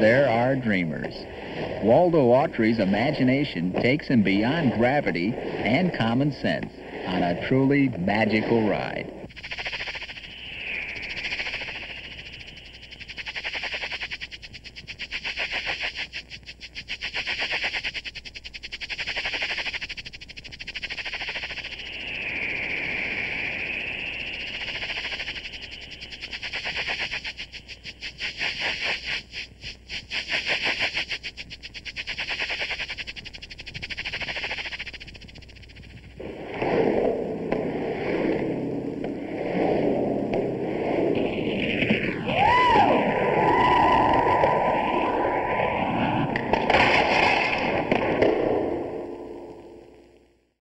There are dreamers. Waldo Autry's imagination takes him beyond gravity and common sense on a truly magical ride.